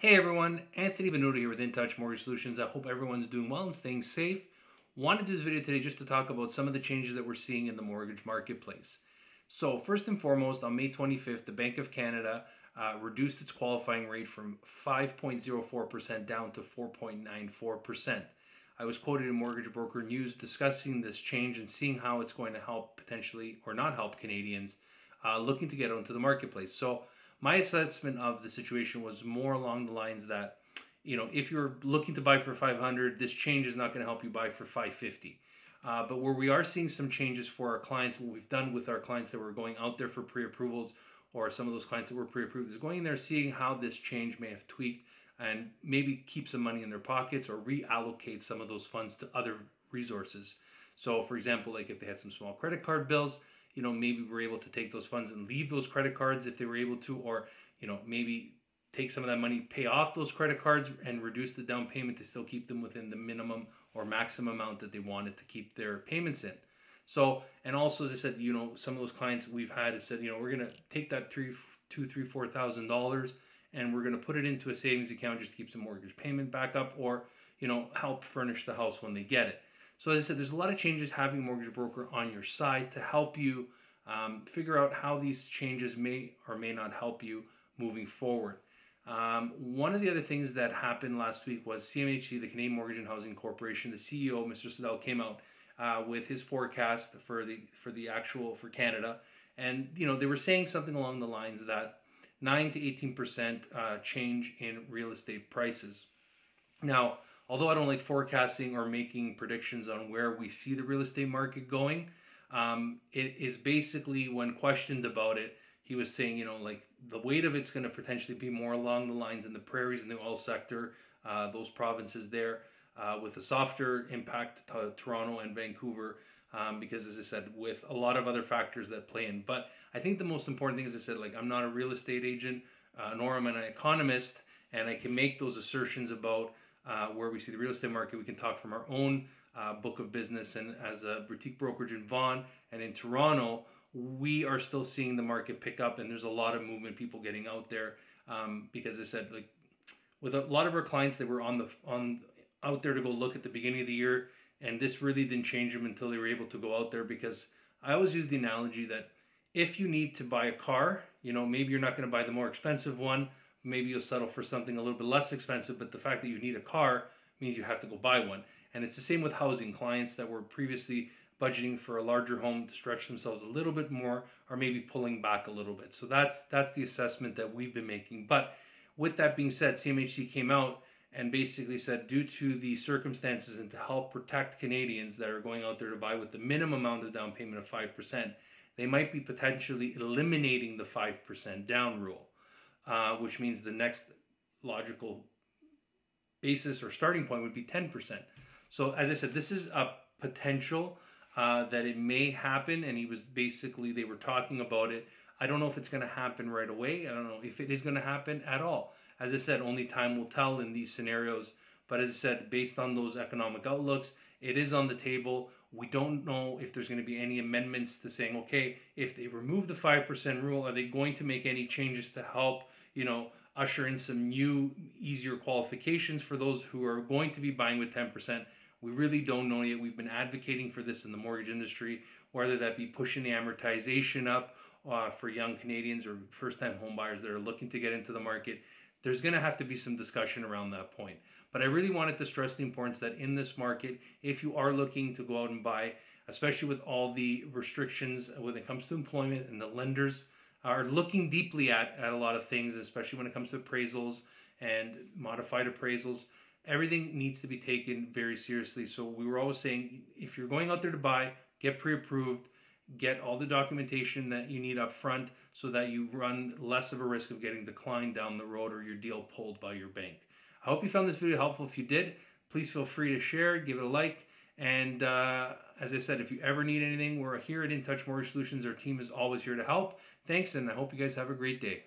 Hey everyone, Anthony Venuto here with InTouch Mortgage Solutions. I hope everyone's doing well and staying safe. Wanted to do this video today just to talk about some of the changes that we're seeing in the mortgage marketplace. So first and foremost, on May 25th, the Bank of Canada uh, reduced its qualifying rate from 5.04% down to 4.94%. I was quoted in Mortgage Broker News discussing this change and seeing how it's going to help potentially or not help Canadians uh, looking to get onto the marketplace. So my assessment of the situation was more along the lines that you know if you're looking to buy for 500 this change is not going to help you buy for 550 uh, but where we are seeing some changes for our clients what we've done with our clients that were going out there for pre-approvals or some of those clients that were pre-approved is going in there seeing how this change may have tweaked and maybe keep some money in their pockets or reallocate some of those funds to other resources. So for example like if they had some small credit card bills you know, maybe we're able to take those funds and leave those credit cards if they were able to, or, you know, maybe take some of that money, pay off those credit cards and reduce the down payment to still keep them within the minimum or maximum amount that they wanted to keep their payments in. So, and also, as I said, you know, some of those clients we've had have said, you know, we're going to take that three, two, three, four thousand dollars and we're going to put it into a savings account just to keep some mortgage payment back up or, you know, help furnish the house when they get it. So as I said, there's a lot of changes having a mortgage broker on your side to help you um, figure out how these changes may or may not help you moving forward. Um, one of the other things that happened last week was CMHC, the Canadian Mortgage and Housing Corporation, the CEO, Mr. Siddall, came out uh, with his forecast for the for the actual for Canada, and you know they were saying something along the lines that nine to eighteen percent uh, change in real estate prices. Now, although I don't like forecasting or making predictions on where we see the real estate market going, um, it is basically when questioned about it, he was saying, you know, like the weight of it's going to potentially be more along the lines in the prairies and the oil sector, uh, those provinces there, uh, with a softer impact to Toronto and Vancouver. Um, because as I said, with a lot of other factors that play in. But I think the most important thing, as I said, like I'm not a real estate agent, uh, nor am I an economist, and I can make those assertions about uh, where we see the real estate market. We can talk from our own uh, book of business, and as a boutique brokerage in Vaughan and in Toronto, we are still seeing the market pick up, and there's a lot of movement, people getting out there. Um, because I said, like, with a lot of our clients that were on the on out there to go look at the beginning of the year, and this really didn't change them until they were able to go out there. Because I always use the analogy that if you need to buy a car, you know, maybe you're not going to buy the more expensive one maybe you'll settle for something a little bit less expensive, but the fact that you need a car means you have to go buy one. And it's the same with housing. Clients that were previously budgeting for a larger home to stretch themselves a little bit more are maybe pulling back a little bit. So that's that's the assessment that we've been making. But with that being said, CMHC came out and basically said due to the circumstances and to help protect Canadians that are going out there to buy with the minimum amount of down payment of 5%, they might be potentially eliminating the 5% down rule uh, which means the next logical basis or starting point would be 10%. So, as I said, this is a potential uh, that it may happen, and he was basically, they were talking about it. I don't know if it's going to happen right away. I don't know if it is going to happen at all. As I said, only time will tell in these scenarios. But as I said, based on those economic outlooks, it is on the table. We don't know if there's going to be any amendments to saying, okay, if they remove the 5% rule, are they going to make any changes to help you know, usher in some new, easier qualifications for those who are going to be buying with 10%. We really don't know yet. We've been advocating for this in the mortgage industry, whether that be pushing the amortization up uh, for young Canadians or first time homebuyers that are looking to get into the market. There's going to have to be some discussion around that point. But I really wanted to stress the importance that in this market, if you are looking to go out and buy, especially with all the restrictions when it comes to employment and the lenders are looking deeply at, at a lot of things, especially when it comes to appraisals and modified appraisals. Everything needs to be taken very seriously. So we were always saying if you're going out there to buy, get pre-approved, get all the documentation that you need up front so that you run less of a risk of getting declined down the road or your deal pulled by your bank. I hope you found this video helpful. If you did, please feel free to share, give it a like, and uh, as I said, if you ever need anything, we're here at InTouch Mortgage Solutions. Our team is always here to help. Thanks, and I hope you guys have a great day.